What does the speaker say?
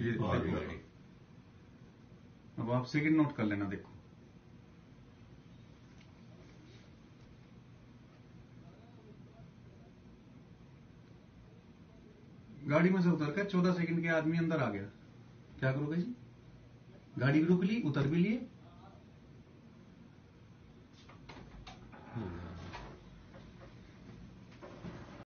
ये देखो। अब आप सेकंड नोट कर लेना देखो। गाड़ी में से उतर कर चौदह सेकंड के आदमी अंदर आ गया। क्या करोगे जी? गाड़ी भी रुक ली उतर भी लिए